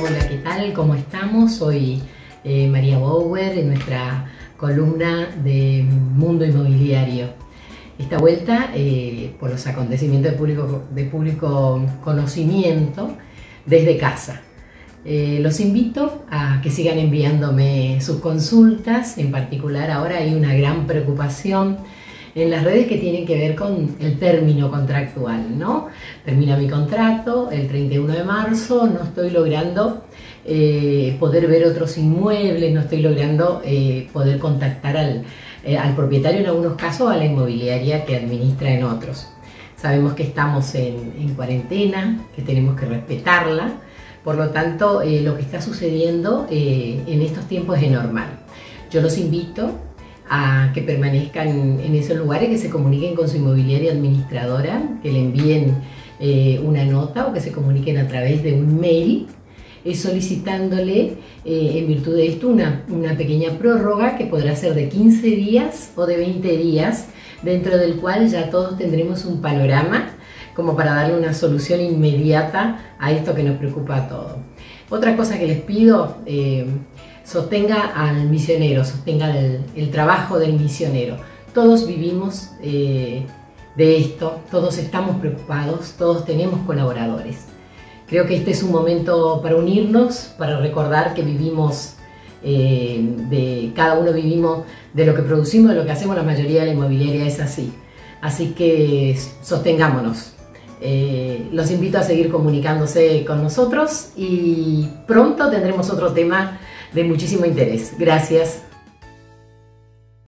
Hola, ¿qué tal? ¿Cómo estamos? Soy eh, María Bauer en nuestra columna de Mundo Inmobiliario. Esta vuelta eh, por los acontecimientos de público, conocimiento desde casa. Eh, los invito a que sigan enviándome sus consultas, en particular ahora hay una gran preocupación en las redes que tienen que ver con el término contractual, ¿no? Termina mi contrato el 31 de marzo, no estoy logrando eh, poder ver otros inmuebles, no estoy logrando eh, poder contactar al, eh, al, propietario en algunos casos, a la inmobiliaria que administra en otros. Sabemos que estamos en, en cuarentena, que tenemos que respetarla, por lo tanto lo que está sucediendo en estos tiempos es normal. Yo los invito a que permanezcan en esos lugares, que se comuniquen con su inmobiliaria administradora, que le envíen eh, una nota o que se comuniquen a través de un mail eh, solicitándole eh, en virtud de esto una, una, pequeña prórroga que podrá ser de 15 días o de 20 días, dentro del cual ya todos tendremos un panorama como para darle una solución inmediata a esto que nos preocupa a todos. Otra cosa que les pido, sostenga al misionero, sostenga el, trabajo del misionero. Todos vivimos eh, de esto, todos estamos preocupados, todos tenemos colaboradores. Creo que este es un momento para unirnos, para recordar que vivimos, eh, de, cada uno vivimos de lo que producimos, de lo que hacemos, la mayoría de la inmobiliaria es así. Así que sostengámonos. Eh, los invito a seguir comunicándose con nosotros y pronto tendremos otro tema de muchísimo interés. Gracias.